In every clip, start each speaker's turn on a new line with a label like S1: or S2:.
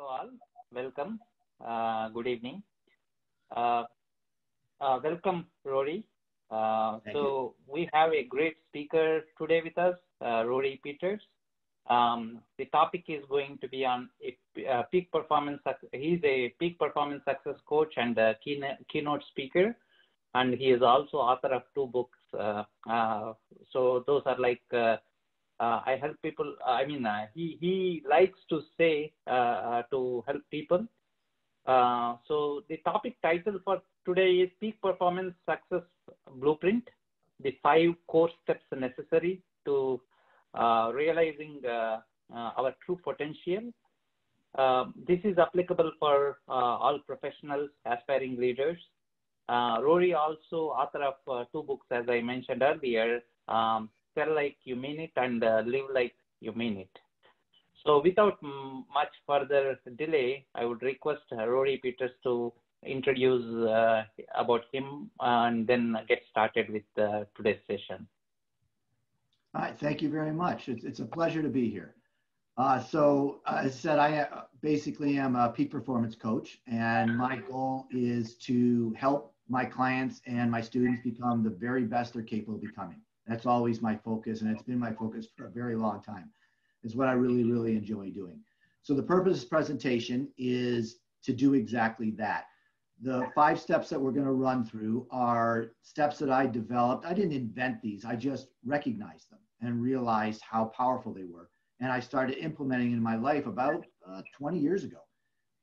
S1: all. Welcome. Uh, good evening. Uh, uh, welcome, Rory. Uh, so we have a great speaker today with us, uh, Rory Peters. Um, the topic is going to be on a, uh, peak performance. He's a peak performance success coach and a keyno- keynote speaker, and he is also author of two books. Uh, uh, so those are like uh, uh, I help people. I mean, uh, he he likes to say uh, uh, to help people. Uh, so the topic title for today is Peak Performance Success Blueprint: the five core steps necessary to uh, realizing uh, uh, our true potential. Uh, this is applicable for uh, all professionals, aspiring leaders. Uh, Rory also author of uh, two books, as I mentioned earlier, um, Sell Like You Mean It and uh, Live Like You Mean It. So without much further delay, I would request uh, Rory Peters to introduce uh, about him and then get started with uh, today's session.
S2: All right, thank you very much. It's, it's a pleasure to be here. Uh, so, uh, as I said, I uh, basically am a peak performance coach, and my goal is to help my clients and my students become the very best they're capable of becoming. That's always my focus, and it's been my focus for a very long time. It's what I really, really enjoy doing. So, the purpose of this presentation is to do exactly that. The five steps that we're going to run through are steps that I developed. I didn't invent these, I just recognized them and realized how powerful they were. And I started implementing in my life about uh, 20 years ago.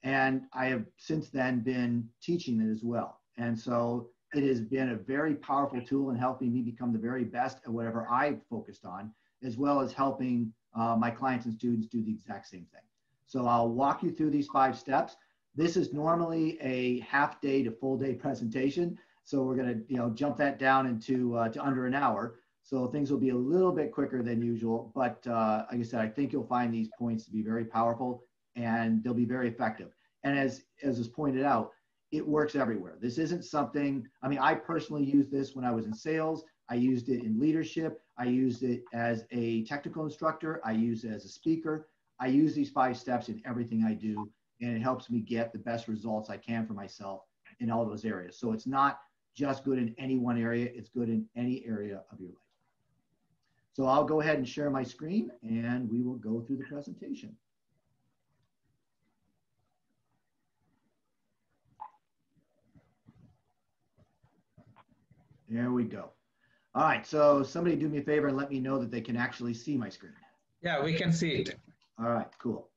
S2: And I have since then been teaching it as well. And so it has been a very powerful tool in helping me become the very best at whatever I've focused on, as well as helping uh, my clients and students do the exact same thing. So I'll walk you through these five steps. This is normally a half day to full day presentation. So we're to, you know, jump that down into uh, to under an hour. So things will be a little bit quicker than usual. But uh, like I said, I think you'll find these points to be very powerful and they'll be very effective. And as as was pointed out, it works everywhere. This isn't something. I mean, I personally used this when I was in sales. I used it in leadership. I used it as a technical instructor. I use it as a speaker. I use these five steps in everything I do, and it helps me get the best results I can for myself in all those areas. So it's not just good in any one area, it's good in any area of your life. So I'll go ahead and share my screen and we will go through the presentation. There we go. All right, so somebody do me a favor and let me know that they can actually see my screen.
S3: Yeah, we can see it.
S2: All right, cool.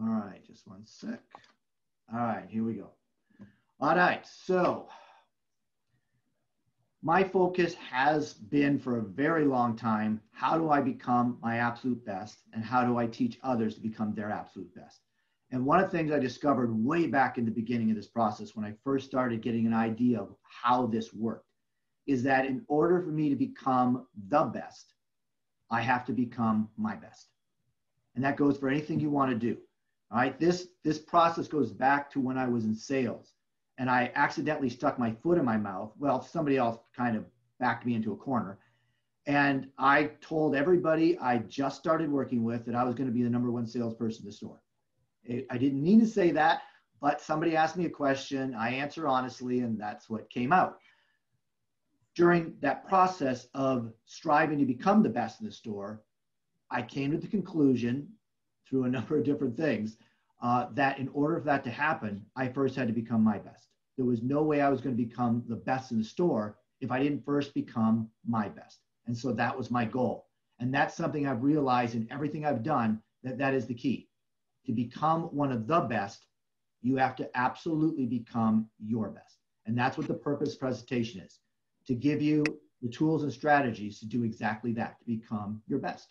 S2: All right, just one sec. All right, here we go. All right, so my focus has been for a very long time how do I become my absolute best and how do I teach others to become their absolute best? And one of the things I discovered way back in the beginning of this process when I first started getting an idea of how this worked is that in order for me to become the best, I have to become my best. And that goes for anything you want to do. All right, this this process goes back to when I was in sales and I accidentally stuck my foot in my mouth. Well, somebody else kind of backed me into a corner. And I told everybody I just started working with that I was going to be the number one salesperson in the store. I didn't mean to say that, but somebody asked me a question. I answer honestly, and that's what came out. During that process of striving to become the best in the store, I came to the conclusion through a number of different things uh, that in order for that to happen, I first had to become my best. There was no way I was going to become the best in the store if I didn't first become my best. And so that was my goal. And that's something I've realized in everything I've done that that is the key. To become one of the best, you have to absolutely become your best. And that's what the purpose presentation is to give you the tools and strategies to do exactly that, to become your best.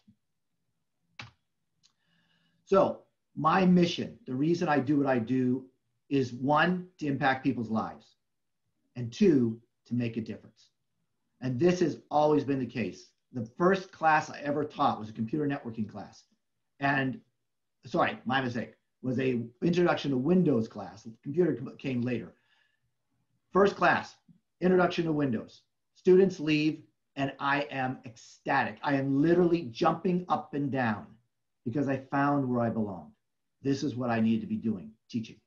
S2: So, my mission, the reason I do what I do is one, to impact people's lives, and two, to make a difference. And this has always been the case. The first class I ever taught was a computer networking class. And sorry, my mistake, was a introduction to Windows class. Computer came later. First class, introduction to Windows. Students leave and I am ecstatic. I am literally jumping up and down because I found where I belonged this is what I need to be doing, teaching,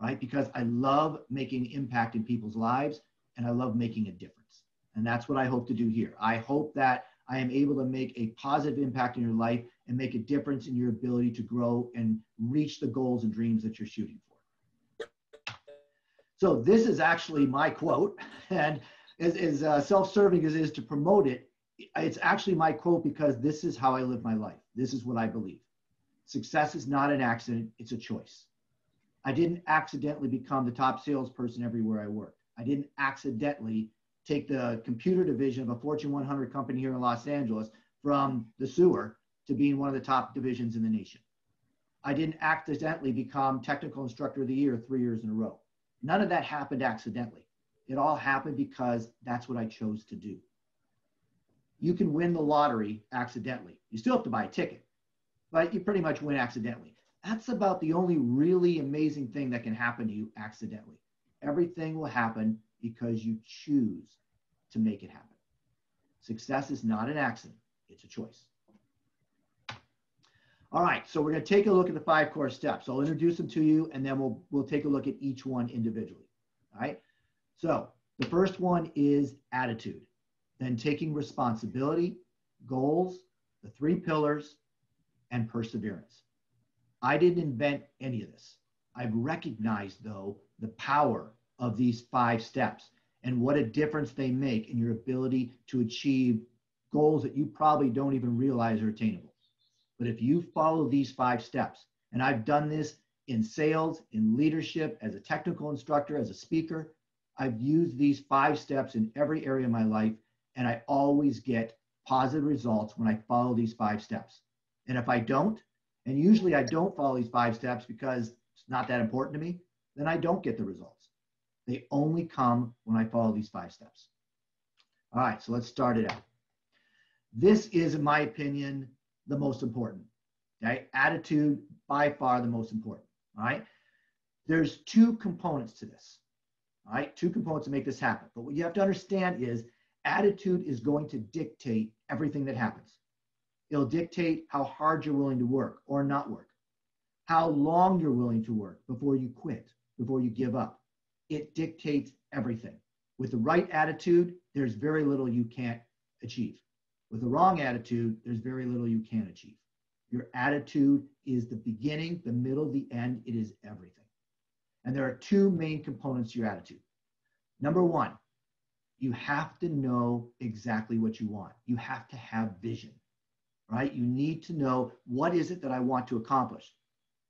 S2: right? Because I love making impact in people's lives and I love making a difference. And that's what I hope to do here. I hope that I am able to make a positive impact in your life and make a difference in your ability to grow and reach the goals and dreams that you're shooting for. So this is actually my quote, and as, as uh, self-serving as it is to promote it, it's actually my quote because this is how I live my life. This is what I believe. Success is not an accident, it's a choice. I didn't accidentally become the top salesperson everywhere I worked. I didn't accidentally take the computer division of a Fortune 100 company here in Los Angeles from the sewer to being one of the top divisions in the nation. I didn't accidentally become technical instructor of the year three years in a row. None of that happened accidentally. It all happened because that's what I chose to do. You can win the lottery accidentally. You still have to buy a ticket, but you pretty much win accidentally. That's about the only really amazing thing that can happen to you accidentally. Everything will happen because you choose to make it happen. Success is not an accident, it's a choice. All right, so we're going to take a look at the five core steps. I'll introduce them to you and then we'll, we'll take a look at each one individually. All right, so the first one is attitude, then taking responsibility, goals, the three pillars, and perseverance. I didn't invent any of this. I've recognized, though, the power of these five steps and what a difference they make in your ability to achieve goals that you probably don't even realize are attainable. But if you follow these five steps, and I've done this in sales, in leadership, as a technical instructor, as a speaker, I've used these five steps in every area of my life, and I always get positive results when I follow these five steps. And if I don't, and usually I don't follow these five steps because it's not that important to me, then I don't get the results. They only come when I follow these five steps. All right, so let's start it out. This is, in my opinion, the most important. Okay, attitude by far the most important. All right, there's two components to this. All right, two components to make this happen. But what you have to understand is attitude is going to dictate everything that happens. It'll dictate how hard you're willing to work or not work, how long you're willing to work before you quit, before you give up. It dictates everything. With the right attitude, there's very little you can't achieve. With the wrong attitude, there's very little you can achieve. Your attitude is the beginning, the middle, the end. It is everything. And there are two main components to your attitude. Number one, you have to know exactly what you want. You have to have vision right? You need to know what is it that I want to accomplish.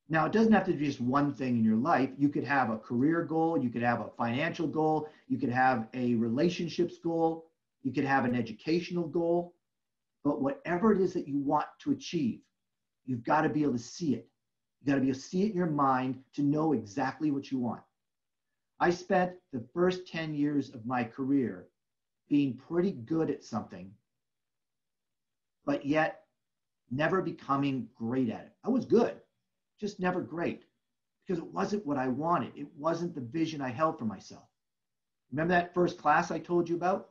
S2: Now, it doesn't have to be just one thing in your life. You could have a career goal, you could have a financial goal, you could have a relationships goal, you could have an educational goal. But whatever it is that you want to achieve, you've got to be able to see it. You've got to be able to see it in your mind to know exactly what you want. I spent the first 10 years of my career being pretty good at something, but yet never becoming great at it. I was good, just never great because it wasn't what I wanted. It wasn't the vision I held for myself. Remember that first class I told you about?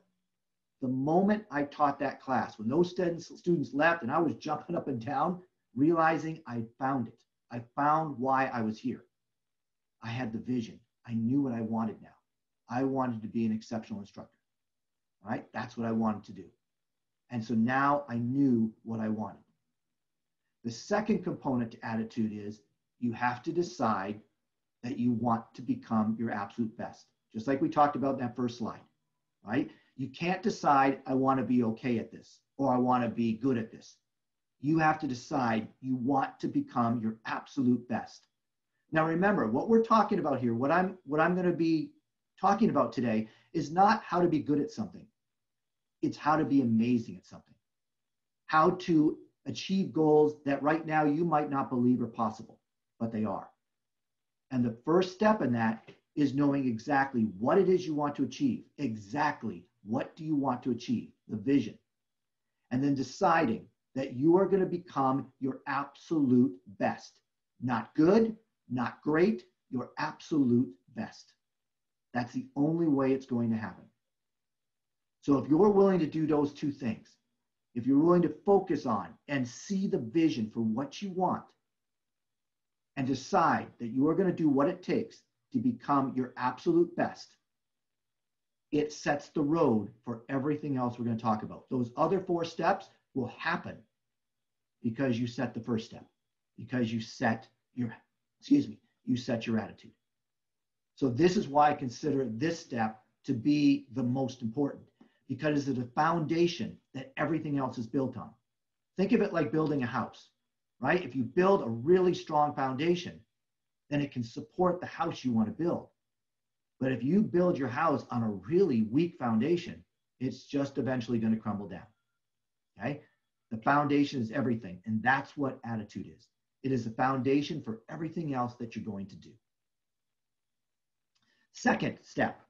S2: The moment I taught that class, when those students, students left and I was jumping up and down, realizing I found it. I found why I was here. I had the vision. I knew what I wanted now. I wanted to be an exceptional instructor. All right? That's what I wanted to do. And so now I knew what I wanted. The second component to attitude is you have to decide that you want to become your absolute best, just like we talked about in that first slide, right? You can't decide, I want to be okay at this or I want to be good at this. You have to decide you want to become your absolute best. Now remember, what we're talking about here, what I'm what I'm going to be talking about today is not how to be good at something. It's how to be amazing at something. How to achieve goals that right now you might not believe are possible, but they are. And the first step in that is knowing exactly what it is you want to achieve. Exactly what do you want to achieve? The vision. And then deciding that you are going to become your absolute best. Not good, not great, your absolute best. That's the only way it's going to happen. So if you're willing to do those two things, if you're willing to focus on and see the vision for what you want, and decide that you are going to do what it takes to become your absolute best, it sets the road for everything else we're going to talk about. Those other four steps will happen because you set the first step, because you set your, excuse me, you set your attitude. So this is why I consider this step to be the most important because it's the foundation that everything else is built on. Think of it like building a house, right? If you build a really strong foundation, then it can support the house you want to build. But if you build your house on a really weak foundation, it's just eventually going to crumble down. Okay? The foundation is everything. And that's what attitude is it is the foundation for everything else that you're going to do. Second step.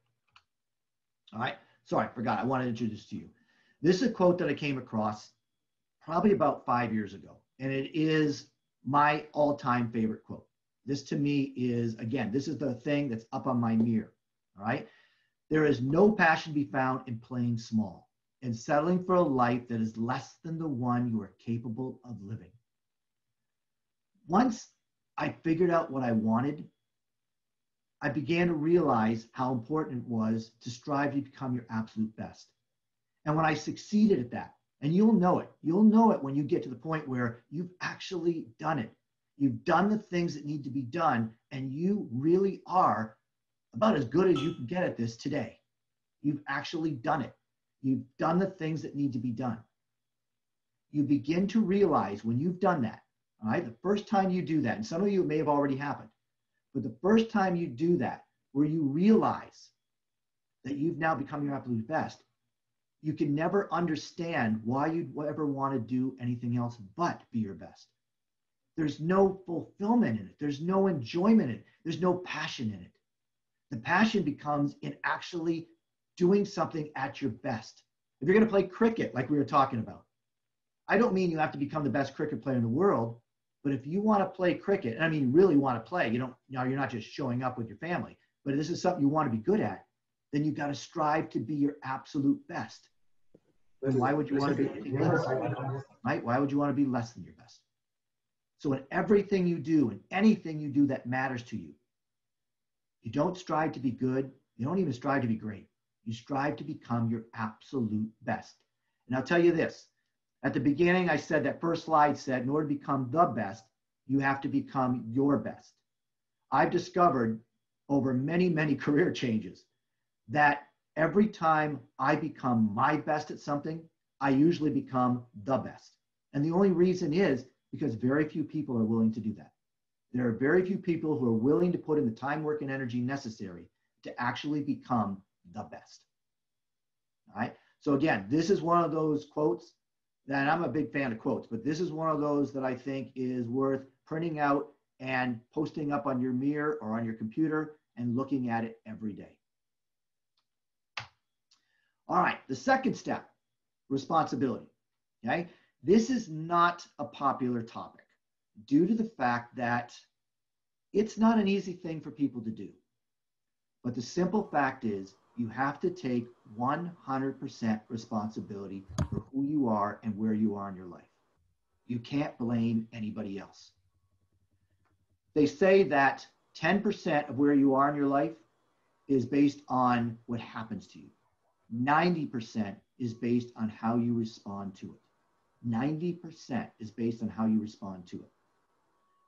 S2: All right. Sorry, I forgot. I want to introduce to you. This is a quote that I came across probably about five years ago. And it is my all time favorite quote. This to me is, again, this is the thing that's up on my mirror. All right. There is no passion to be found in playing small and settling for a life that is less than the one you are capable of living. Once I figured out what I wanted, I began to realize how important it was to strive to become your absolute best. And when I succeeded at that, and you'll know it, you'll know it when you get to the point where you've actually done it. You've done the things that need to be done, and you really are about as good as you can get at this today. You've actually done it. You've done the things that need to be done. You begin to realize when you've done that, all right, the first time you do that, and some of you may have already happened, but the first time you do that, where you realize that you've now become your absolute best, you can never understand why you'd ever want to do anything else but be your best. There's no fulfillment in it. There's no enjoyment in it. There's no passion in it. The passion becomes in actually doing something at your best. If you're going to play cricket, like we were talking about, I don't mean you have to become the best cricket player in the world, but if you want to play cricket, and I mean really want to play, you don't, you know, you're not just showing up with your family, but this is something you want to be good at, then you've got to strive to be your absolute best. And why would you want to be less? Right? Why would you want to be less than your best? So in everything you do in anything you do that matters to you, you don't strive to be good. You don't even strive to be great. You strive to become your absolute best. And I'll tell you this at the beginning, I said that first slide said, in order to become the best, you have to become your best. I've discovered over many, many career changes that every time I become my best at something, I usually become the best. And the only reason is because very few people are willing to do that. There are very few people who are willing to put in the time, work, and energy necessary to actually become the best. All right. So again, this is one of those quotes that I'm a big fan of quotes, but this is one of those that I think is worth printing out and posting up on your mirror or on your computer and looking at it every day. All right, the second step, responsibility. Okay, this is not a popular topic due to the fact that it's not an easy thing for people to do. But the simple fact is, you have to take 100% responsibility for who you are and where you are in your life. You can't blame anybody else. They say that 10% of where you are in your life is based on what happens to you. 90% is based on how you respond to it. 90% is based on how you respond to it.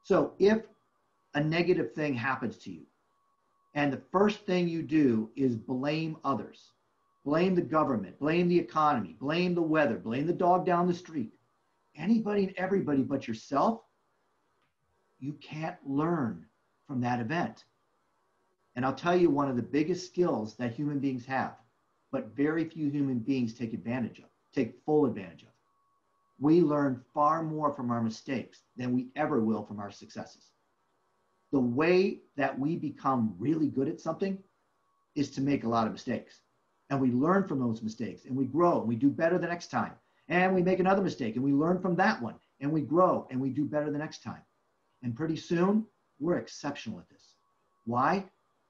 S2: So if a negative thing happens to you, and the first thing you do is blame others, blame the government, blame the economy, blame the weather, blame the dog down the street, anybody and everybody but yourself, you can't learn from that event. And I'll tell you one of the biggest skills that human beings have, but very few human beings take advantage of, take full advantage of. We learn far more from our mistakes than we ever will from our successes the way that we become really good at something is to make a lot of mistakes. And we learn from those mistakes and we grow and we do better the next time. And we make another mistake and we learn from that one and we grow and we do better the next time. And pretty soon, we're exceptional at this. Why?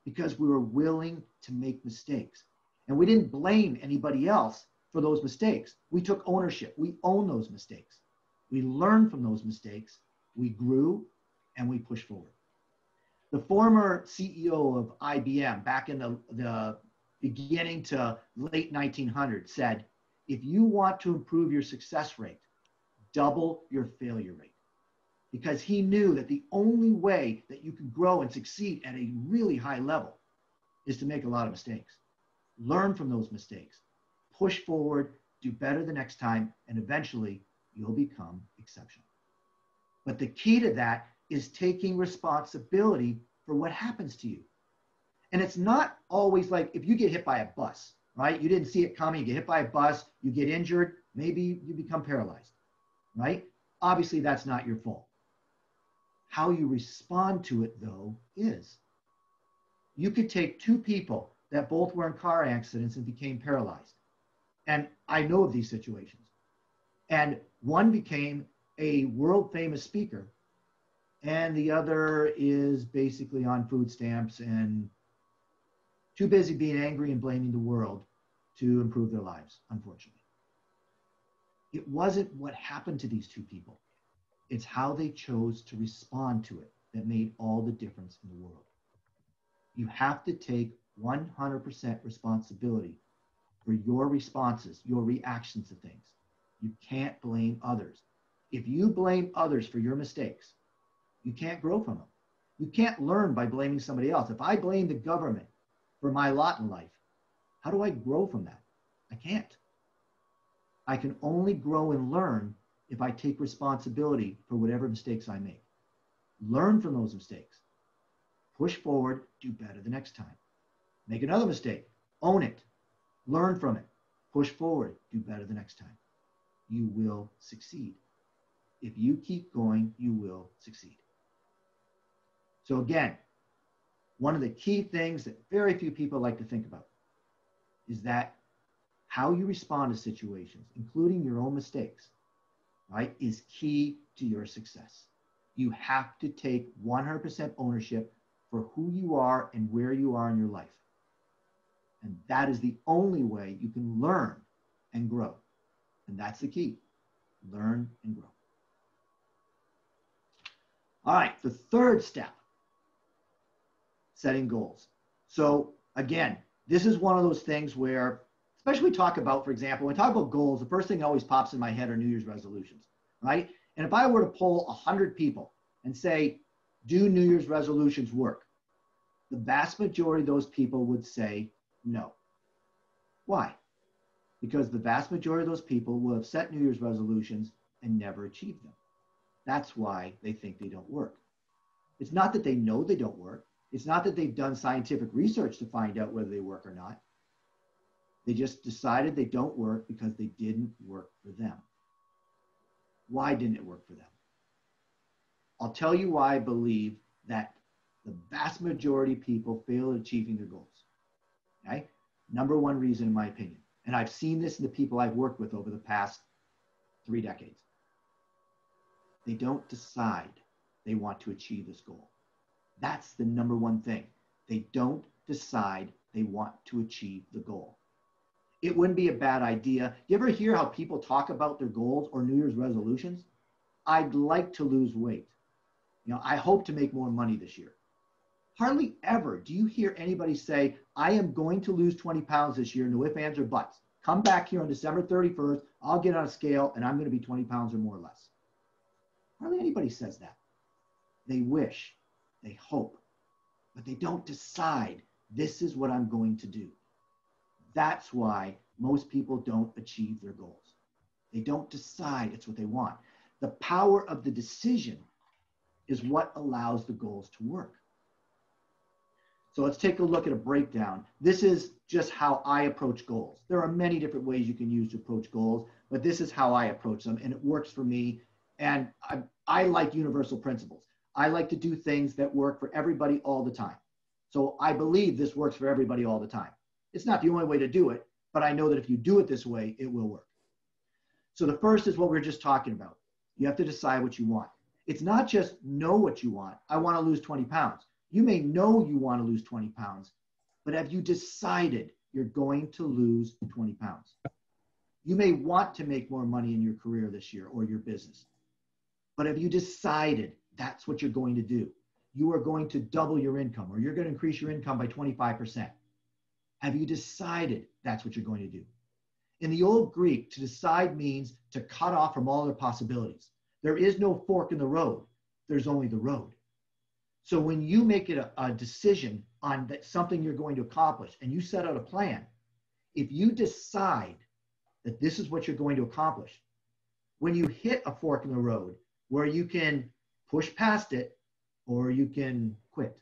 S2: Because we were willing to make mistakes. And we didn't blame anybody else for those mistakes. We took ownership. We own those mistakes. We learned from those mistakes. We grew and we pushed forward. The former CEO of IBM back in the, the beginning to late 1900s said, if you want to improve your success rate, double your failure rate. Because he knew that the only way that you can grow and succeed at a really high level is to make a lot of mistakes. Learn from those mistakes, push forward, do better the next time, and eventually you'll become exceptional. But the key to that is taking responsibility for what happens to you. And it's not always like if you get hit by a bus, right? You didn't see it coming, you get hit by a bus, you get injured, maybe you become paralyzed, right? Obviously, that's not your fault. How you respond to it, though, is. You could take two people that both were in car accidents and became paralyzed. And I know of these situations. And one became a world famous speaker, and the other is basically on food stamps and too busy being angry and blaming the world to improve their lives, unfortunately. It wasn't what happened to these two people, it's how they chose to respond to it that made all the difference in the world. You have to take 100% responsibility for your responses, your reactions to things. You can't blame others. If you blame others for your mistakes, you can't grow from them. You can't learn by blaming somebody else. If I blame the government for my lot in life, how do I grow from that? I can't. I can only grow and learn if I take responsibility for whatever mistakes I make. Learn from those mistakes. Push forward, do better the next time. Make another mistake, own it, learn from it, push forward, do better the next time. You will succeed. If you keep going, you will succeed. So, again, one of the key things that very few people like to think about is that how you respond to situations, including your own mistakes, right, is key to your success. You have to take 100% ownership for who you are and where you are in your life. And that is the only way you can learn and grow. And that's the key learn and grow. All right, the third step setting goals. So, again, this is one of those things where, especially we talk about, for example, when we talk about goals, the first thing that always pops in my head are New Year's resolutions, right? And if I were to poll 100 people and say, do New Year's resolutions work? The vast majority of those people would say no. Why? Because the vast majority of those people will have set New Year's resolutions and never achieved them. That's why they think they don't work. It's not that they know they don't work. It's not that they've done scientific research to find out whether they work or not. They just decided they don't work because they didn't work for them. Why didn't it work for them? I'll tell you why I believe that the vast majority of people fail at achieving their goals. Okay? Number one reason, in my opinion, and I've seen this in the people I've worked with over the past three decades. They don't decide they want to achieve this goal. That's the number one thing. They don't decide they want to achieve the goal. It wouldn't be a bad idea. You ever hear how people talk about their goals or New Year's resolutions? I'd like to lose weight. You know, I hope to make more money this year. Hardly ever do you hear anybody say, I am going to lose 20 pounds this year, no ifs, ands, or buts. Come back here on December 31st, I'll get on a scale and I'm going to be 20 pounds or more or less. Hardly anybody says that. They wish, they hope, but they don't decide this is what I'm going to do. That's why most people don't achieve their goals. They don't decide it's what they want. The power of the decision is what allows the goals to work. So let's take a look at a breakdown. This is just how I approach goals. There are many different ways you can use to approach goals, but this is how I approach them, and it works for me. And I, I like universal principles. I like to do things that work for everybody all the time. So I believe this works for everybody all the time. It's not the only way to do it, but I know that if you do it this way, it will work. So the first is what we are just talking about. You have to decide what you want. It's not just know what you want. I want to lose 20 pounds. You may know you want to lose 20 pounds, but have you decided you're going to lose 20 pounds? You may want to make more money in your career this year or your business, but have you decided that's what you're going to do? you are going to double your income or you're going to increase your income by 25%. Have you decided that's what you're going to do? In the old Greek, to decide means to cut off from all other possibilities. There is no fork in the road, there's only the road. So when you make it a, a decision on that something you're going to accomplish and you set out a plan, if you decide that this is what you're going to accomplish, when you hit a fork in the road where you can push past it or you can quit.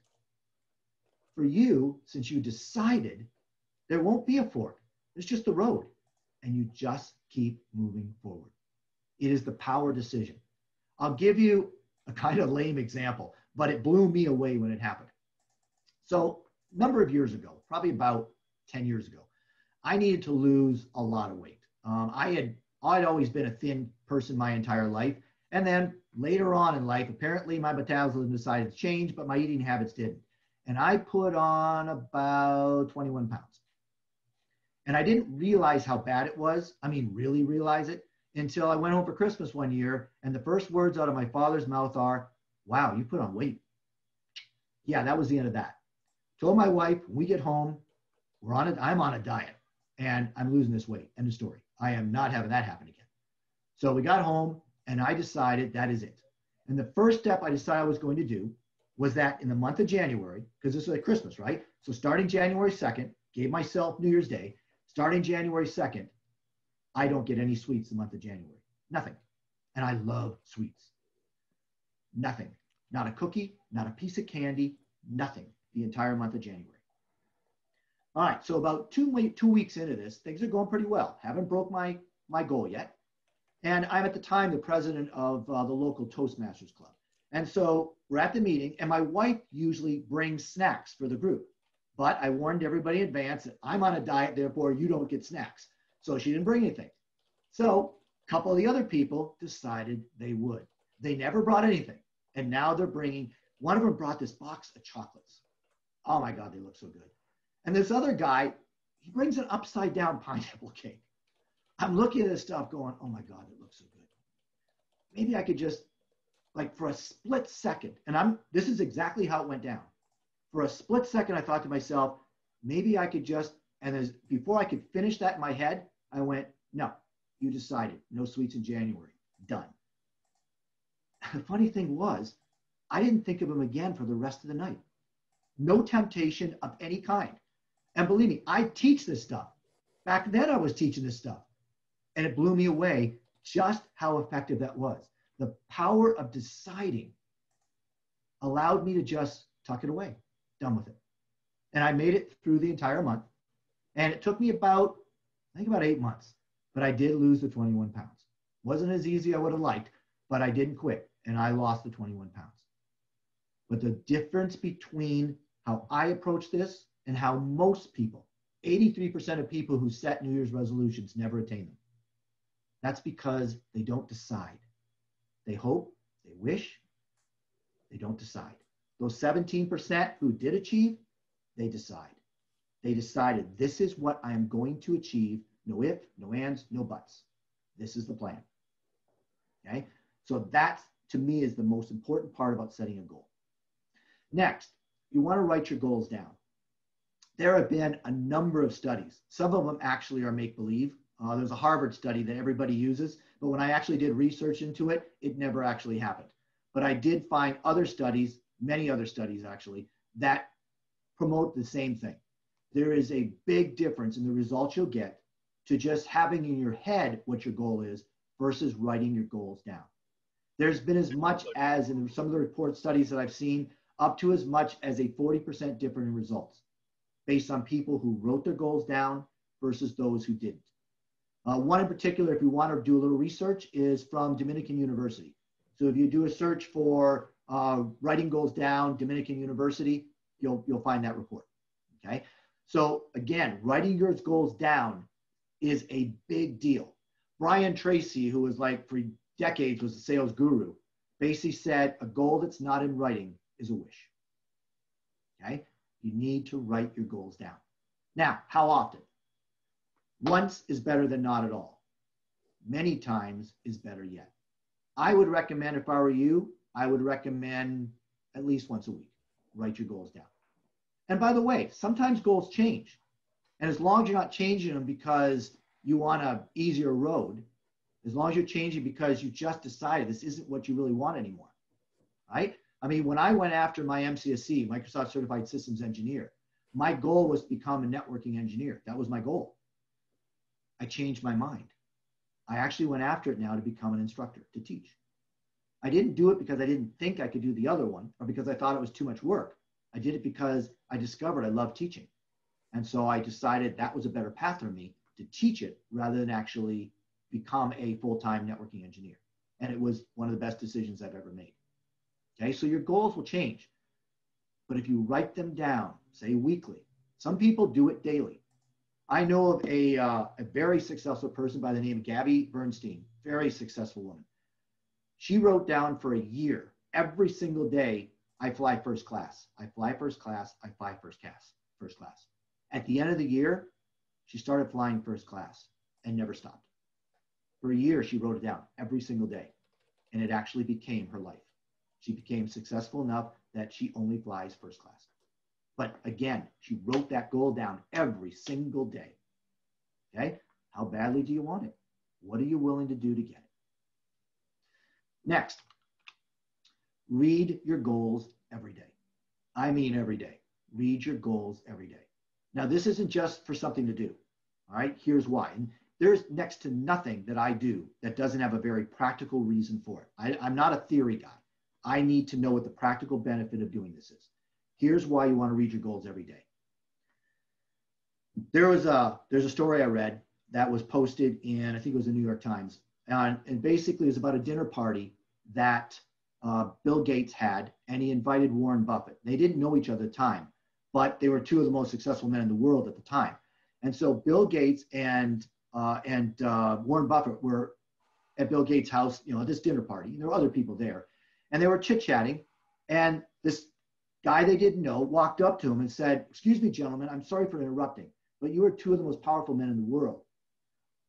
S2: For you, since you decided, there won't be a fork. It's just the road. And you just keep moving forward. It is the power decision. I'll give you a kind of lame example, but it blew me away when it happened. So, a number of years ago, probably about 10 years ago, I needed to lose a lot of weight. Um, I had I'd always been a thin person my entire life. And then later on in life, apparently my metabolism decided to change, but my eating habits didn't. And I put on about 21 pounds. And I didn't realize how bad it was. I mean, really realize it until I went home for Christmas one year. And the first words out of my father's mouth are, Wow, you put on weight. Yeah, that was the end of that. Told my wife, we get home, we're on it. I'm on a diet and I'm losing this weight. End of story. I am not having that happen again. So we got home and I decided that is it. And the first step I decided I was going to do was that in the month of January, because this is like Christmas, right? So starting January 2nd, gave myself New Year's Day, starting January 2nd, I don't get any sweets the month of January. Nothing. And I love sweets. Nothing. Not a cookie, not a piece of candy, nothing the entire month of January. All right, so about two, two weeks into this, things are going pretty well. Haven't broke my, my goal yet. And I'm at the time the president of uh, the local Toastmasters Club. And so we're at the meeting, and my wife usually brings snacks for the group. But I warned everybody in advance that I'm on a diet, therefore you don't get snacks. So she didn't bring anything. So a couple of the other people decided they would. They never brought anything. And now they're bringing, one of them brought this box of chocolates. Oh my God, they look so good. And this other guy, he brings an upside down pineapple cake. I'm looking at this stuff going, oh my God, it looks so good. Maybe I could just, like for a split second, and I'm this is exactly how it went down. For a split second, I thought to myself, maybe I could just, and as before I could finish that in my head, I went, no, you decided, no sweets in January. Done. The funny thing was, I didn't think of him again for the rest of the night. No temptation of any kind. And believe me, I teach this stuff. Back then, I was teaching this stuff. And it blew me away just how effective that was. The power of deciding allowed me to just tuck it away, done with it. And I made it through the entire month. And it took me about, I think about eight months, but I did lose the 21 pounds. Wasn't as easy I would have liked, but I didn't quit and I lost the 21 pounds. But the difference between how I approach this and how most people, 83% of people who set New Year's resolutions never attain them. That's because they don't decide. They hope, they wish, they don't decide. Those 17% who did achieve, they decide. They decided this is what I am going to achieve. No if, no ands, no buts. This is the plan. Okay? So that to me is the most important part about setting a goal. Next, you want to write your goals down there have been a number of studies. Some of them actually are make believe. Uh, there's a Harvard study that everybody uses, but when I actually did research into it, it never actually happened. But I did find other studies, many other studies actually, that promote the same thing. There is a big difference in the results you'll get to just having in your head what your goal is versus writing your goals down. There's been as much as in some of the report studies that I've seen, up to as much as a 40% difference in results based on people who wrote their goals down versus those who didn't. Uh, one in particular, if you want to do a little research, is from Dominican University. So if you do a search for uh, writing goals down, Dominican University, you'll, you'll find that report. Okay. So again, writing your goals down is a big deal. Brian Tracy, who was like for decades was a sales guru, basically said a goal that's not in writing is a wish. Okay. You need to write your goals down. Now, how often? Once is better than not at all. Many times is better yet. I would recommend, if I were you, I would recommend at least once a week. Write your goals down. And by the way, sometimes goals change. And as long as you're not changing them because you want an easier road, as long as you're changing because you just decided this isn't what you really want anymore, right? I mean, when I went after my MCSE, Microsoft Certified Systems Engineer, my goal was to become a networking engineer. That was my goal. I changed my mind. I actually went after it now to become an instructor, to teach. I didn't do it because I didn't think I could do the other one or because I thought it was too much work. I did it because I discovered I love teaching. And so I decided that was a better path for me to teach it rather than actually become a full time networking engineer. And it was one of the best decisions I've ever made. Okay, so your goals will change. But if you write them down, say weekly, some people do it daily. I know of a, uh, a very successful person by the name of Gabby Bernstein, very successful woman. She wrote down for a year, every single day, I fly first class. I fly first class. I fly first class. First class. At the end of the year, she started flying first class and never stopped. For a year, she wrote it down every single day, and it actually became her life. She became successful enough that she only flies first class. But again, she wrote that goal down every single day. Okay? How badly do you want it? What are you willing to do to get it? Next, read your goals every day. I mean, every day. Read your goals every day. Now, this isn't just for something to do. All right, here's why. And there's next to nothing that I do that doesn't have a very practical reason for it. I, I'm not a theory guy. I need to know what the practical benefit of doing this is. Here's why you want to read your goals every day. There was a there's a story I read that was posted in I think it was the New York Times, and, and basically it was about a dinner party that uh, Bill Gates had, and he invited Warren Buffett. They didn't know each other at the time, but they were two of the most successful men in the world at the time. And so Bill Gates and uh, and uh, Warren Buffett were at Bill Gates' house, you know, at this dinner party. And There were other people there, and they were chit chatting. And this guy they didn't know walked up to him and said, "Excuse me, gentlemen, I'm sorry for interrupting, but you are two of the most powerful men in the world.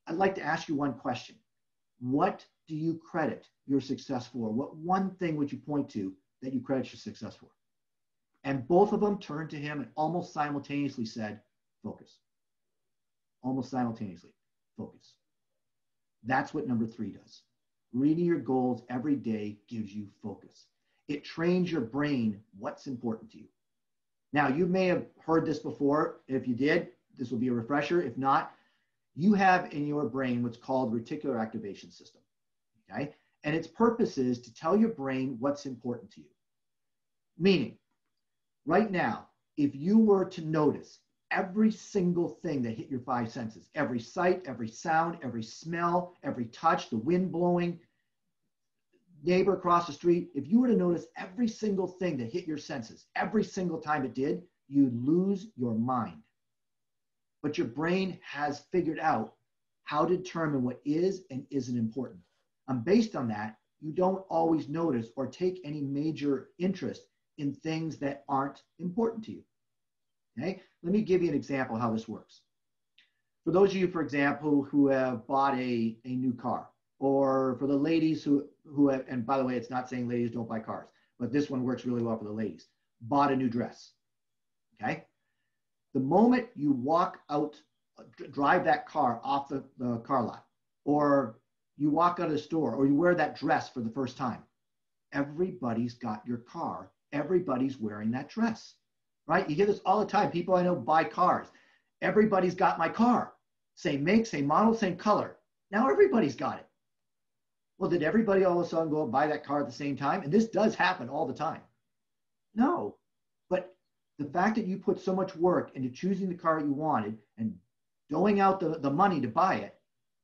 S2: I'd like to ask you one question. What do you credit your success for? What one thing would you point to that you credit your success for? And both of them turned to him and almost simultaneously said, focus. Almost simultaneously, focus. That's what number three does. Reading your goals every day gives you focus. It trains your brain what's important to you. Now, you may have heard this before. If you did, this will be a refresher. If not, you have in your brain what's called reticular activation system okay? And its purpose is to tell your brain what's important to you. Meaning, right now, if you were to notice every single thing that hit your five senses, every sight, every sound, every smell, every touch, the wind blowing, neighbor across the street, if you were to notice every single thing that hit your senses, every single time it did, you'd lose your mind. But your brain has figured out how to determine what is and isn't important. And based on that, you don't always notice or take any major interest in things that aren't important to you. Okay, let me give you an example how this works. For those of you, for example, who have bought a, a new car, or for the ladies who, who have, and by the way, it's not saying ladies don't buy cars, but this one works really well for the ladies, bought a new dress. Okay, the moment you walk out, drive that car off the, the car lot, or you walk out of the store or you wear that dress for the first time, everybody's got your car. Everybody's wearing that dress, right? You hear this all the time. People I know buy cars. Everybody's got my car. Same make, same model, same color. Now everybody's got it. Well, did everybody all of a sudden go and buy that car at the same time? And this does happen all the time. No, but the fact that you put so much work into choosing the car you wanted and doling out the, the money to buy it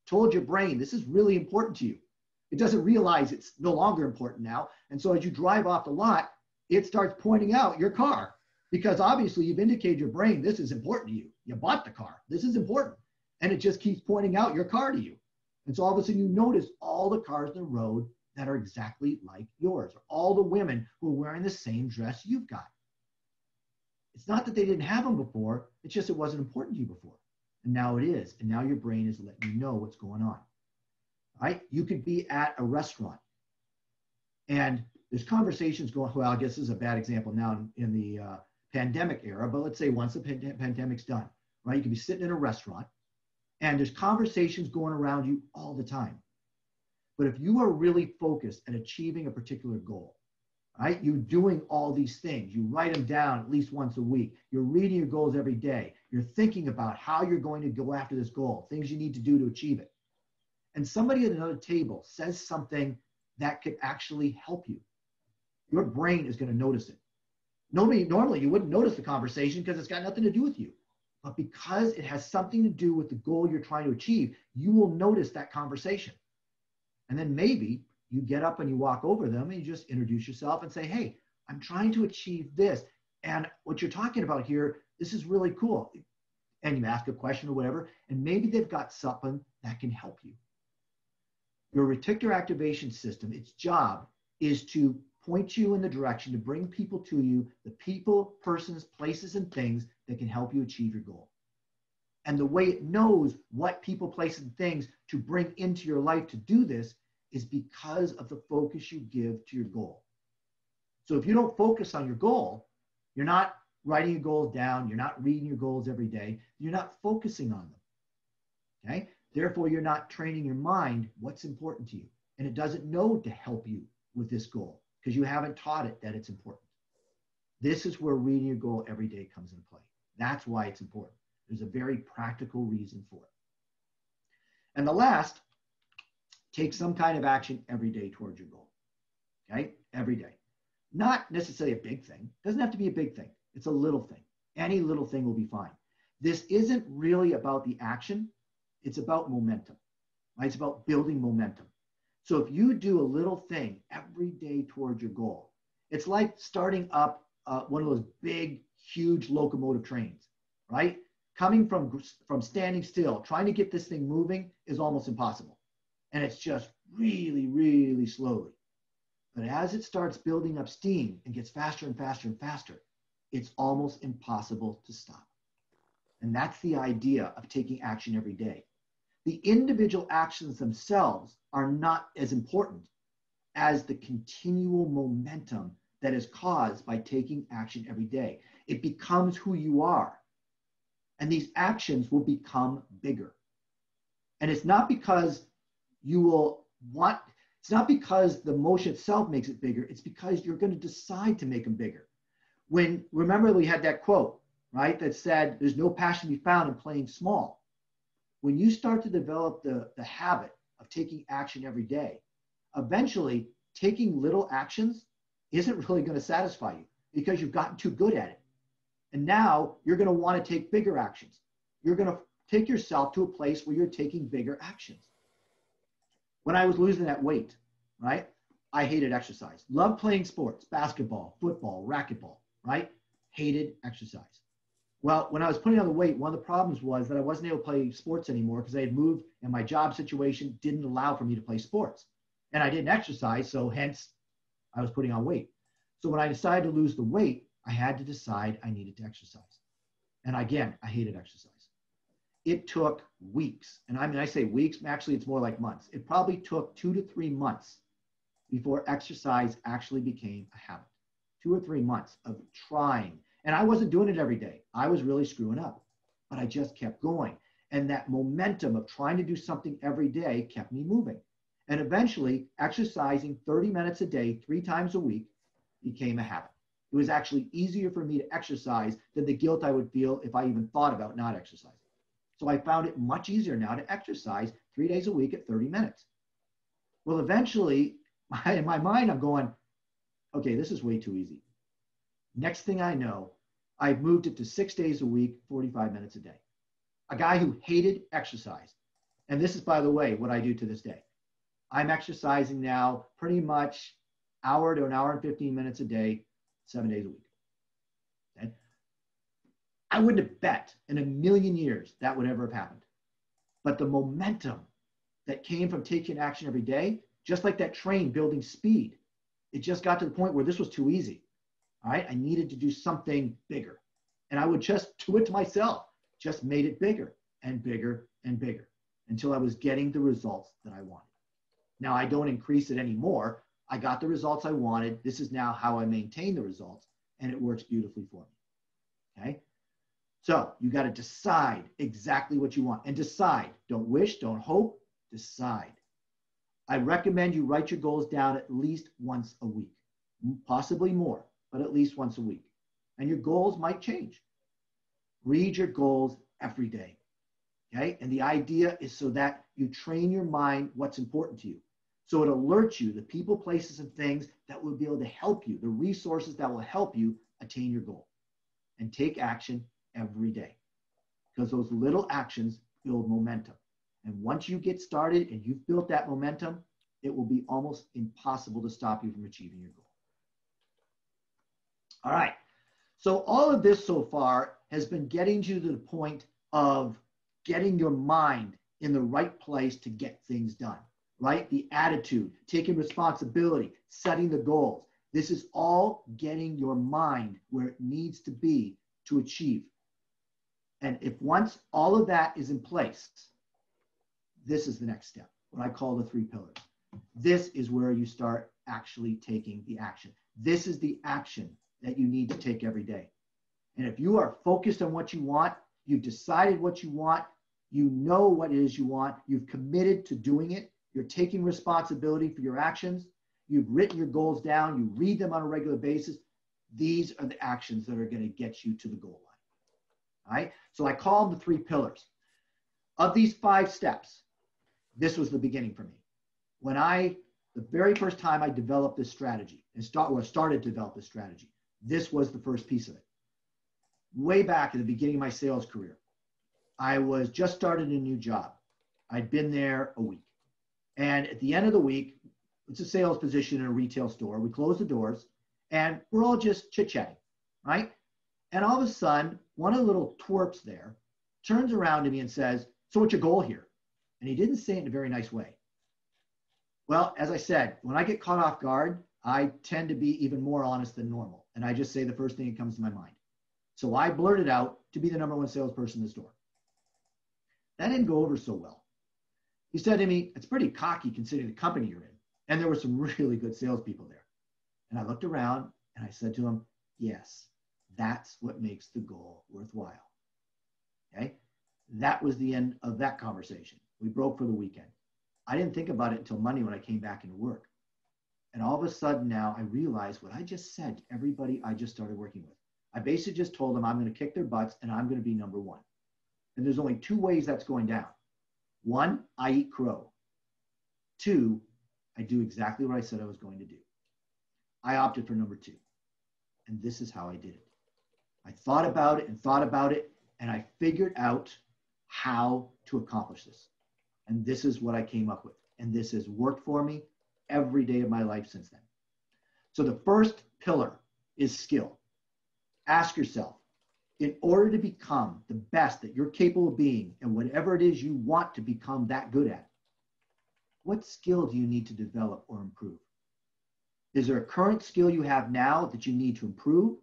S2: told your brain this is really important to you. It doesn't realize it's no longer important now. And so as you drive off the lot, it starts pointing out your car because obviously you've indicated your brain this is important to you. You bought the car. This is important. And it just keeps pointing out your car to you. And so all of a sudden you notice all the cars in the road that are exactly like yours, or all the women who are wearing the same dress you've got. It's not that they didn't have them before, it's just it wasn't important to you before. And now it is. And now your brain is letting you know what's going on. Right? You could be at a restaurant and there's conversations going, well, I guess this is a bad example now in, in the uh, pandemic era, but let's say once the pand- pandemic's done, right? You can be sitting in a restaurant and there's conversations going around you all the time. But if you are really focused at achieving a particular goal, right? You're doing all these things. You write them down at least once a week. You're reading your goals every day. You're thinking about how you're going to go after this goal, things you need to do to achieve it. And somebody at another table says something that could actually help you. Your brain is going to notice it. Nobody, normally you wouldn't notice the conversation because it's got nothing to do with you. But because it has something to do with the goal you're trying to achieve, you will notice that conversation. And then maybe you get up and you walk over them and you just introduce yourself and say, Hey, I'm trying to achieve this. And what you're talking about here, this is really cool. And you ask a question or whatever, and maybe they've got something that can help you. Your reticular activation system, its job is to point you in the direction to bring people to you, the people, persons, places, and things that can help you achieve your goal. And the way it knows what people, places, and things to bring into your life to do this is because of the focus you give to your goal. So if you don't focus on your goal, you're not writing your goals down, you're not reading your goals every day, you're not focusing on them. Okay? Therefore, you're not training your mind what's important to you. And it doesn't know to help you with this goal because you haven't taught it that it's important. This is where reading your goal every day comes into play. That's why it's important. There's a very practical reason for it. And the last, take some kind of action every day towards your goal. Okay? Every day. Not necessarily a big thing. Doesn't have to be a big thing. It's a little thing. Any little thing will be fine. This isn't really about the action. It's about momentum. Right? It's about building momentum. So if you do a little thing every day towards your goal, it's like starting up uh, one of those big, huge locomotive trains, right? Coming from, from standing still, trying to get this thing moving is almost impossible. And it's just really, really slowly. But as it starts building up steam and gets faster and faster and faster, it's almost impossible to stop. And that's the idea of taking action every day. The individual actions themselves are not as important as the continual momentum that is caused by taking action every day. It becomes who you are. And these actions will become bigger. And it's not because you will want, it's not because the motion itself makes it bigger, it's because you're going to decide to make them bigger. When, remember, we had that quote, right, that said, there's no passion to be found in playing small. When you start to develop the, the habit of taking action every day, eventually taking little actions isn't really going to satisfy you because you've gotten too good at it. And now you're going to want to take bigger actions. You're going to take yourself to a place where you're taking bigger actions. When I was losing that weight, right? I hated exercise. Loved playing sports, basketball, football, racquetball, right? Hated exercise. Well, when I was putting on the weight, one of the problems was that I wasn't able to play sports anymore because I had moved and my job situation didn't allow for me to play sports. And I didn't exercise, so hence I was putting on weight. So when I decided to lose the weight, I had to decide I needed to exercise. And again, I hated exercise. It took weeks. And I mean, I say weeks, actually, it's more like months. It probably took two to three months before exercise actually became a habit. Two or three months of trying. And I wasn't doing it every day. I was really screwing up, but I just kept going. And that momentum of trying to do something every day kept me moving. And eventually, exercising 30 minutes a day, three times a week, became a habit. It was actually easier for me to exercise than the guilt I would feel if I even thought about not exercising. So I found it much easier now to exercise three days a week at 30 minutes. Well, eventually, in my mind, I'm going, okay, this is way too easy. Next thing I know, I've moved it to six days a week, 45 minutes a day. A guy who hated exercise. And this is, by the way, what I do to this day. I'm exercising now pretty much hour to an hour and 15 minutes a day, seven days a week. Okay? I wouldn't have bet in a million years that would ever have happened. But the momentum that came from taking action every day, just like that train building speed, it just got to the point where this was too easy. All right, I needed to do something bigger. And I would just do it to myself, just made it bigger and bigger and bigger until I was getting the results that I wanted. Now I don't increase it anymore. I got the results I wanted. This is now how I maintain the results, and it works beautifully for me. Okay? So you got to decide exactly what you want and decide. Don't wish, don't hope, decide. I recommend you write your goals down at least once a week, possibly more, but at least once a week. And your goals might change. Read your goals every day. Okay. And the idea is so that you train your mind what's important to you. So it alerts you the people, places, and things that will be able to help you, the resources that will help you attain your goal. And take action every day because those little actions build momentum. And once you get started and you've built that momentum, it will be almost impossible to stop you from achieving your goal. All right. So all of this so far has been getting you to the point of getting your mind in the right place to get things done, right? The attitude, taking responsibility, setting the goals. This is all getting your mind where it needs to be to achieve. And if once all of that is in place, this is the next step, what I call the three pillars. This is where you start actually taking the action. This is the action that you need to take every day. And if you are focused on what you want, you've decided what you want, you know what it is you want, you've committed to doing it, you're taking responsibility for your actions, you've written your goals down, you read them on a regular basis, these are the actions that are going to get you to the goal line. All right? So I call them the three pillars. Of these five steps, this was the beginning for me. When I, the very first time I developed this strategy and start, or started to develop this strategy, this was the first piece of it. Way back at the beginning of my sales career, I was just started a new job. I'd been there a week. And at the end of the week, it's a sales position in a retail store. We close the doors and we're all just chit chatting, right? And all of a sudden, one of the little twerps there turns around to me and says, So, what's your goal here? And he didn't say it in a very nice way. Well, as I said, when I get caught off guard, I tend to be even more honest than normal. And I just say the first thing that comes to my mind. So I blurted out to be the number one salesperson in the store. That didn't go over so well. He said to me, It's pretty cocky considering the company you're in. And there were some really good salespeople there. And I looked around and I said to him, Yes, that's what makes the goal worthwhile. Okay. That was the end of that conversation. We broke for the weekend. I didn't think about it until Monday when I came back into work. And all of a sudden now I realized what I just said to everybody I just started working with. I basically just told them I'm going to kick their butts and I'm going to be number one. And there's only two ways that's going down. One, I eat crow. Two, I do exactly what I said I was going to do. I opted for number two. And this is how I did it. I thought about it and thought about it, and I figured out how to accomplish this. And this is what I came up with. And this has worked for me every day of my life since then. So the first pillar is skill. Ask yourself, in order to become the best that you're capable of being and whatever it is you want to become that good at, what skill do you need to develop or improve? Is there a current skill you have now that you need to improve?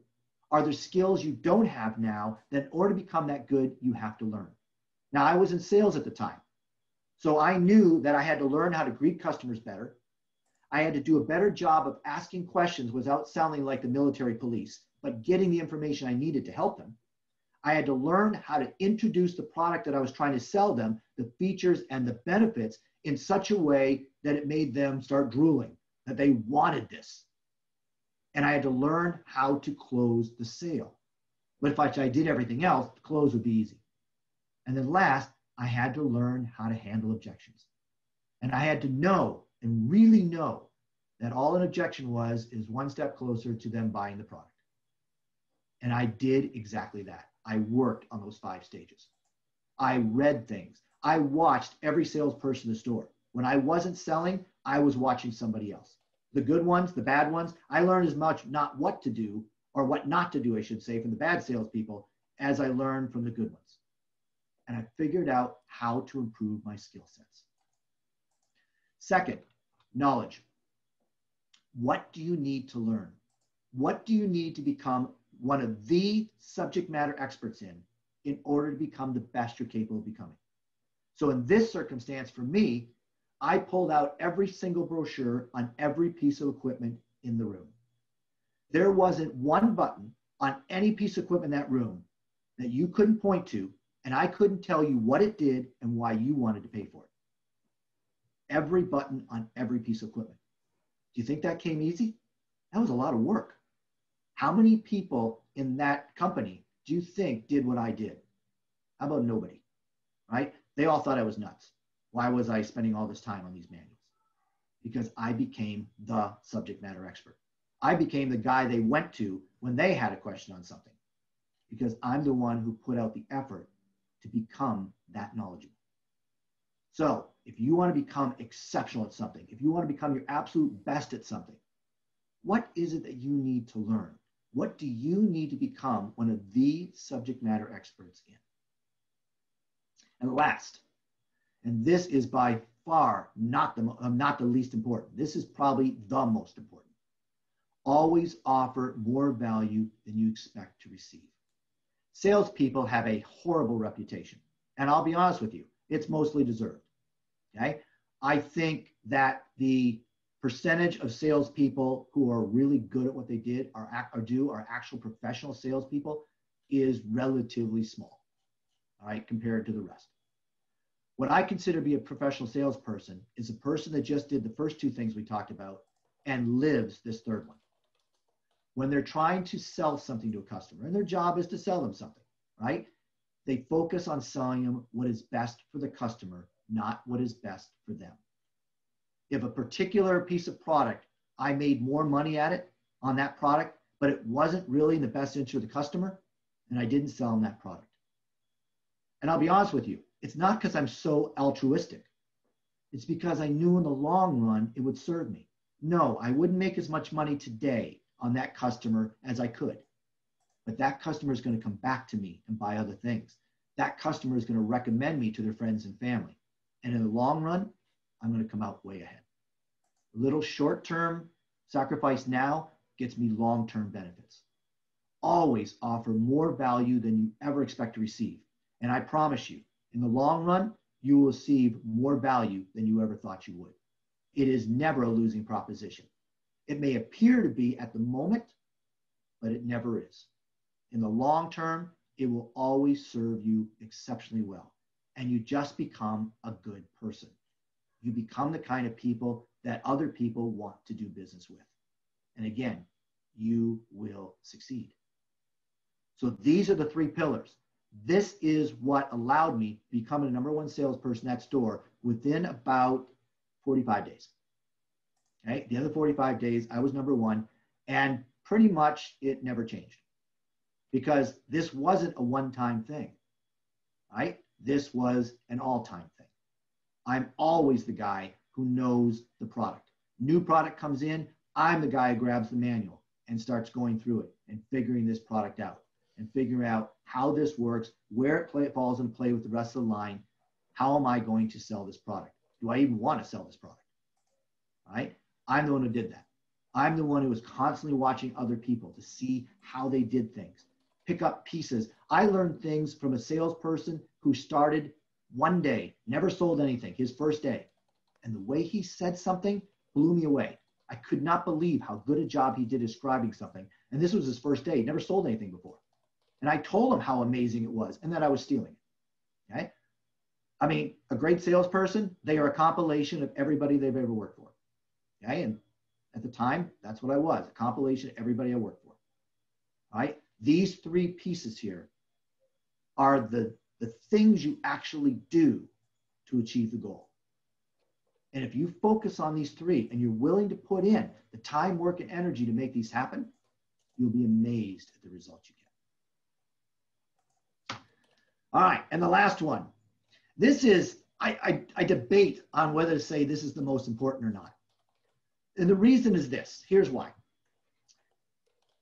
S2: Are there skills you don't have now that in order to become that good, you have to learn? Now, I was in sales at the time. So I knew that I had to learn how to greet customers better. I had to do a better job of asking questions without sounding like the military police, but getting the information I needed to help them. I had to learn how to introduce the product that I was trying to sell them, the features and the benefits in such a way that it made them start drooling, that they wanted this. And I had to learn how to close the sale. But if I did everything else, the close would be easy. And then last, I had to learn how to handle objections. And I had to know and really know that all an objection was is one step closer to them buying the product. And I did exactly that. I worked on those five stages. I read things. I watched every salesperson in the store. When I wasn't selling, I was watching somebody else. The good ones, the bad ones, I learned as much not what to do or what not to do, I should say, from the bad salespeople as I learned from the good ones. And I figured out how to improve my skill sets. Second, knowledge. What do you need to learn? What do you need to become one of the subject matter experts in in order to become the best you're capable of becoming? So in this circumstance, for me, I pulled out every single brochure on every piece of equipment in the room. There wasn't one button on any piece of equipment in that room that you couldn't point to, and I couldn't tell you what it did and why you wanted to pay for it. Every button on every piece of equipment. Do you think that came easy? That was a lot of work. How many people in that company do you think did what I did? How about nobody? Right? They all thought I was nuts. Why was I spending all this time on these manuals? Because I became the subject matter expert. I became the guy they went to when they had a question on something because I'm the one who put out the effort to become that knowledgeable. So, if you want to become exceptional at something, if you want to become your absolute best at something, what is it that you need to learn? What do you need to become one of the subject matter experts in? And last, and this is by far not the, uh, not the least important. This is probably the most important. Always offer more value than you expect to receive. Salespeople have a horrible reputation. And I'll be honest with you, it's mostly deserved. Okay. I think that the percentage of salespeople who are really good at what they did are, or do are actual professional salespeople is relatively small, all right, compared to the rest. What I consider to be a professional salesperson is a person that just did the first two things we talked about and lives this third one. When they're trying to sell something to a customer, and their job is to sell them something, right? They focus on selling them what is best for the customer, not what is best for them. If a particular piece of product, I made more money at it on that product, but it wasn't really in the best interest of the customer, and I didn't sell them that product. And I'll be honest with you, it's not because I'm so altruistic. It's because I knew in the long run it would serve me. No, I wouldn't make as much money today on that customer as I could. But that customer is going to come back to me and buy other things. That customer is going to recommend me to their friends and family. And in the long run, I'm going to come out way ahead. A little short term sacrifice now gets me long term benefits. Always offer more value than you ever expect to receive. And I promise you, in the long run, you will receive more value than you ever thought you would. It is never a losing proposition. It may appear to be at the moment, but it never is. In the long term, it will always serve you exceptionally well. And you just become a good person. You become the kind of people that other people want to do business with. And again, you will succeed. So these are the three pillars this is what allowed me to become a number one salesperson next door within about 45 days. Okay, the other 45 days, I was number one, and pretty much it never changed because this wasn't a one time thing, right? This was an all time thing. I'm always the guy who knows the product. New product comes in, I'm the guy who grabs the manual and starts going through it and figuring this product out and figuring out how this works, where it play, falls in play with the rest of the line. How am I going to sell this product? Do I even want to sell this product? Right? I'm the one who did that. I'm the one who was constantly watching other people to see how they did things, pick up pieces. I learned things from a salesperson who started one day, never sold anything, his first day. And the way he said something blew me away. I could not believe how good a job he did describing something. And this was his first day, never sold anything before. And I told him how amazing it was and that I was stealing it. Okay. I mean, a great salesperson, they are a compilation of everybody they've ever worked for. Okay. And at the time, that's what I was a compilation of everybody I worked for. All right. These three pieces here are the, the things you actually do to achieve the goal. And if you focus on these three and you're willing to put in the time, work, and energy to make these happen, you'll be amazed at the results you get. All right, and the last one. This is, I, I, I debate on whether to say this is the most important or not. And the reason is this here's why.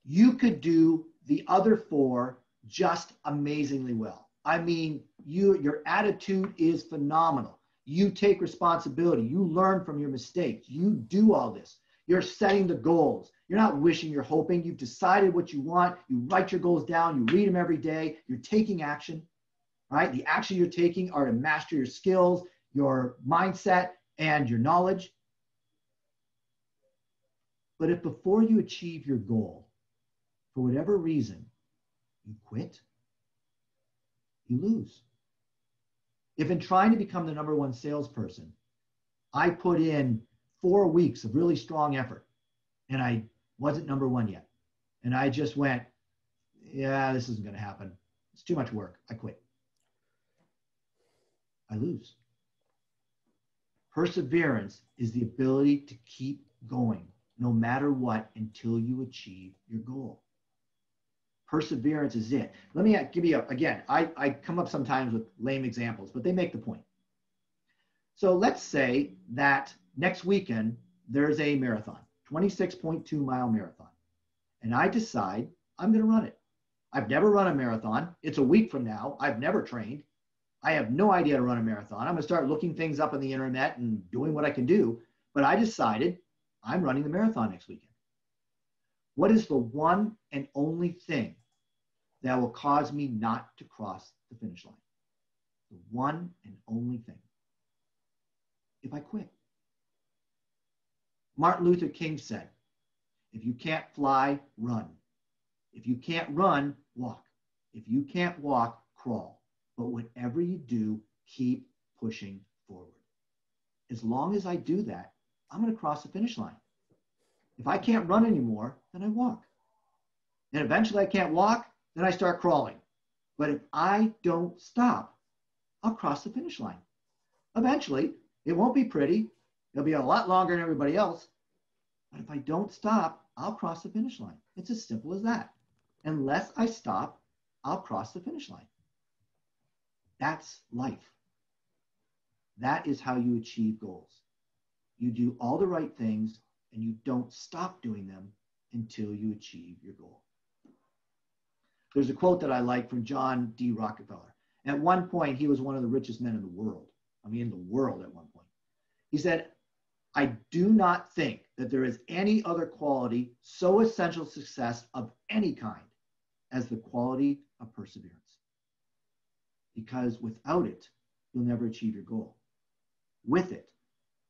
S2: You could do the other four just amazingly well. I mean, you your attitude is phenomenal. You take responsibility. You learn from your mistakes. You do all this. You're setting the goals. You're not wishing, you're hoping. You've decided what you want. You write your goals down. You read them every day. You're taking action right? The action you're taking are to master your skills, your mindset, and your knowledge. But if before you achieve your goal, for whatever reason, you quit, you lose. If in trying to become the number one salesperson, I put in four weeks of really strong effort and I wasn't number one yet, and I just went, yeah, this isn't going to happen. It's too much work. I quit. I lose. Perseverance is the ability to keep going no matter what until you achieve your goal. Perseverance is it. Let me give you, a, again, I, I come up sometimes with lame examples, but they make the point. So let's say that next weekend there's a marathon, 26.2 mile marathon, and I decide I'm going to run it. I've never run a marathon. It's a week from now. I've never trained. I have no idea to run a marathon. I'm going to start looking things up on the internet and doing what I can do. But I decided I'm running the marathon next weekend. What is the one and only thing that will cause me not to cross the finish line? The one and only thing. If I quit. Martin Luther King said, if you can't fly, run. If you can't run, walk. If you can't walk, crawl. But whatever you do, keep pushing forward. As long as I do that, I'm going to cross the finish line. If I can't run anymore, then I walk. And eventually I can't walk, then I start crawling. But if I don't stop, I'll cross the finish line. Eventually, it won't be pretty. It'll be a lot longer than everybody else. But if I don't stop, I'll cross the finish line. It's as simple as that. Unless I stop, I'll cross the finish line. That's life. That is how you achieve goals. You do all the right things and you don't stop doing them until you achieve your goal. There's a quote that I like from John D. Rockefeller. At one point, he was one of the richest men in the world. I mean, in the world at one point. He said, I do not think that there is any other quality so essential to success of any kind as the quality of perseverance. Because without it, you'll never achieve your goal. With it,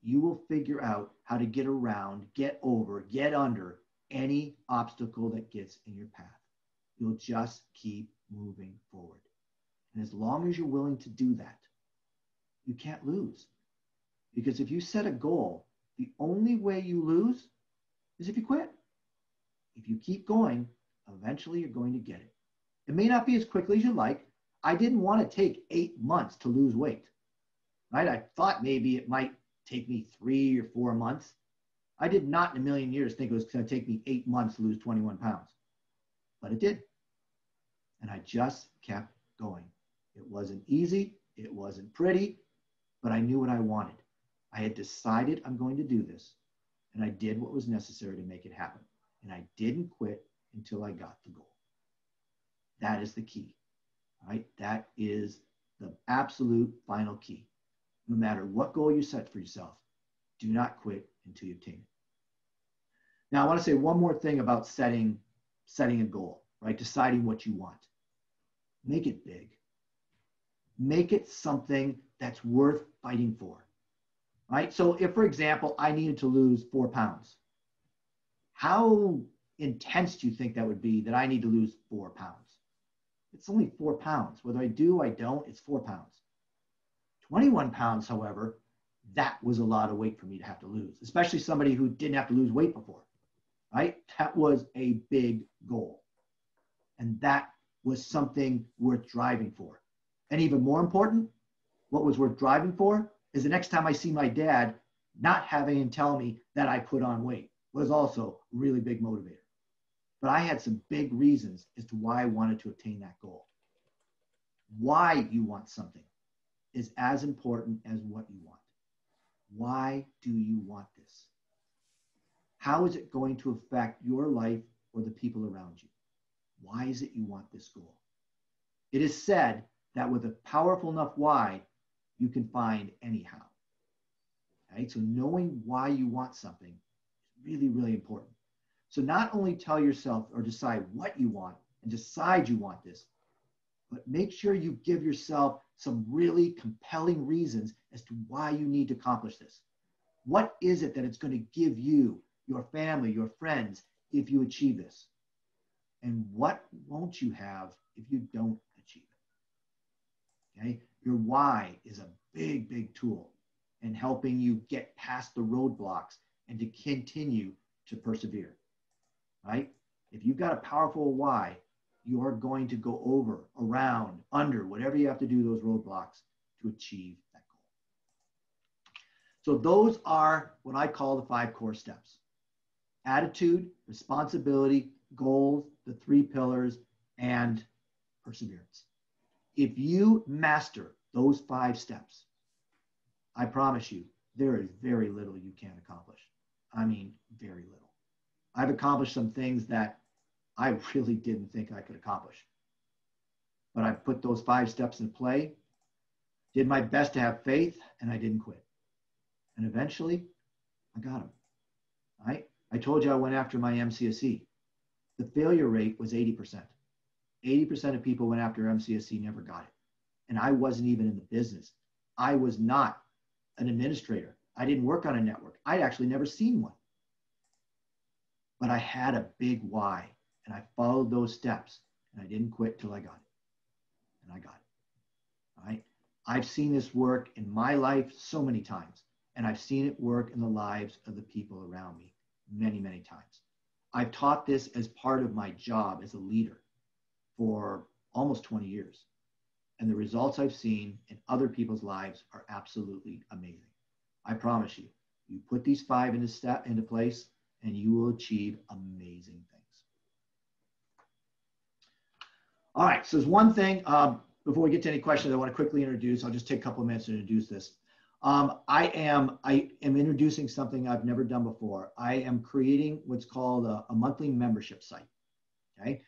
S2: you will figure out how to get around, get over, get under any obstacle that gets in your path. You'll just keep moving forward. And as long as you're willing to do that, you can't lose. Because if you set a goal, the only way you lose is if you quit. If you keep going, eventually you're going to get it. It may not be as quickly as you like. I didn't want to take eight months to lose weight, right? I thought maybe it might take me three or four months. I did not in a million years think it was going to take me eight months to lose 21 pounds, but it did. And I just kept going. It wasn't easy, it wasn't pretty, but I knew what I wanted. I had decided I'm going to do this, and I did what was necessary to make it happen. And I didn't quit until I got the goal. That is the key, right? That is the absolute final key. No matter what goal you set for yourself, do not quit until you obtain it. Now, I want to say one more thing about setting, setting a goal, right? Deciding what you want. Make it big. Make it something that's worth fighting for, right? So, if, for example, I needed to lose four pounds, how intense do you think that would be that I need to lose four pounds? It's only four pounds. Whether I do, I don't, it's four pounds. 21 pounds, however, that was a lot of weight for me to have to lose, especially somebody who didn't have to lose weight before, right? That was a big goal. And that was something worth driving for. And even more important, what was worth driving for is the next time I see my dad not having him tell me that I put on weight was also a really big motivator. But I had some big reasons as to why I wanted to obtain that goal. Why you want something is as important as what you want. Why do you want this? How is it going to affect your life or the people around you? Why is it you want this goal? It is said that with a powerful enough why, you can find anyhow. Right? So knowing why you want something is really, really important. So not only tell yourself or decide what you want and decide you want this, but make sure you give yourself some really compelling reasons as to why you need to accomplish this. What is it that it's going to give you, your family, your friends, if you achieve this? And what won't you have if you don't achieve it? Okay? Your why is a big, big tool in helping you get past the roadblocks and to continue to persevere. Right? If you've got a powerful why, you're going to go over, around, under, whatever you have to do those roadblocks to achieve that goal. So those are what I call the five core steps. Attitude, responsibility, goals, the three pillars, and perseverance. If you master those five steps, I promise you, there is very little you can't accomplish. I mean, very little. I've accomplished some things that I really didn't think I could accomplish. But I put those five steps in play, did my best to have faith, and I didn't quit. And eventually, I got them. Right? I told you I went after my MCSE. The failure rate was 80%. 80% of people went after MCSE, never got it. And I wasn't even in the business. I was not an administrator. I didn't work on a network. I'd actually never seen one. But I had a big why and I followed those steps and I didn't quit till I got it. And I got it. All right. I've seen this work in my life so many times, and I've seen it work in the lives of the people around me many, many times. I've taught this as part of my job as a leader for almost 20 years. And the results I've seen in other people's lives are absolutely amazing. I promise you, you put these five into step into place and you will achieve amazing things. All right, so there's one thing, um, before we get to any questions, I want to quickly introduce, I'll just take a couple of minutes to introduce this. Um, I am I am introducing something I've never done before. I am creating what's called a, a monthly membership site. Okay.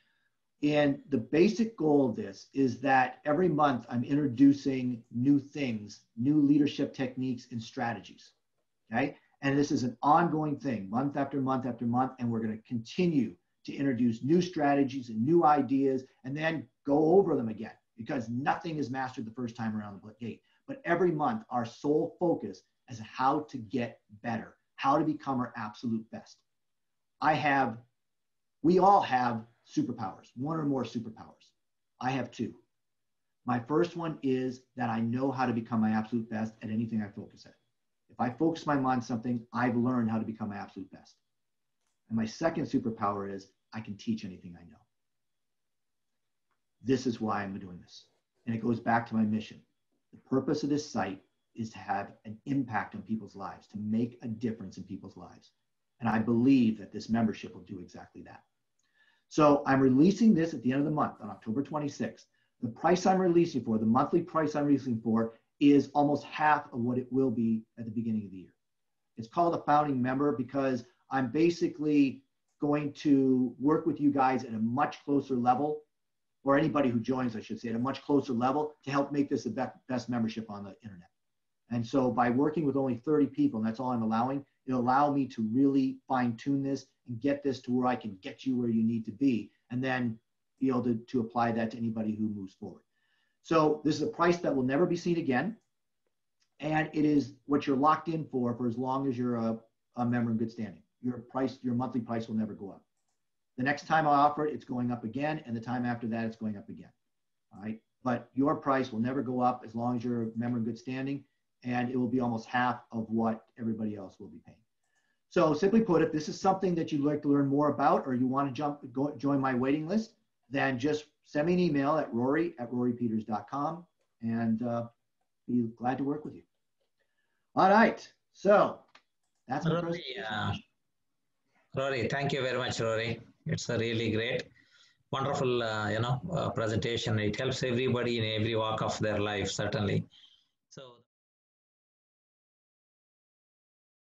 S2: And the basic goal of this is that every month I'm introducing new things, new leadership techniques and strategies. Okay. And this is an ongoing thing, month after month after month. And we're going to continue to introduce new strategies and new ideas and then go over them again because nothing is mastered the first time around the gate. But every month, our sole focus is how to get better, how to become our absolute best. I have, we all have superpowers, one or more superpowers. I have two. My first one is that I know how to become my absolute best at anything I focus at. If I focus my mind on something, I've learned how to become my absolute best. And my second superpower is I can teach anything I know. This is why I'm doing this. And it goes back to my mission. The purpose of this site is to have an impact on people's lives, to make a difference in people's lives. And I believe that this membership will do exactly that. So I'm releasing this at the end of the month on October 26th. The price I'm releasing for, the monthly price I'm releasing for, is almost half of what it will be at the beginning of the year. It's called a founding member because I'm basically going to work with you guys at a much closer level, or anybody who joins, I should say, at a much closer level to help make this the best membership on the internet. And so by working with only 30 people, and that's all I'm allowing, it'll allow me to really fine tune this and get this to where I can get you where you need to be, and then be able to, to apply that to anybody who moves forward. So this is a price that will never be seen again. And it is what you're locked in for for as long as you're a, a member in good standing your price, your monthly price will never go up. The next time I offer it, it's going up again, and the time after that, it's going up again. All right. But your price will never go up as long as you're a member in good standing, and it will be almost half of what everybody else will be paying. So simply put, if this is something that you'd like to learn more about, or you want to jump go, join my waiting list, then just send me an email at rory at rorypeters.com, and uh, be glad to work with you. All right. So that's my
S3: Rory, uh, Rory, thank you very much, Rory. It's a really great, wonderful, uh, you know, uh, presentation. It helps everybody in every walk of their life, certainly.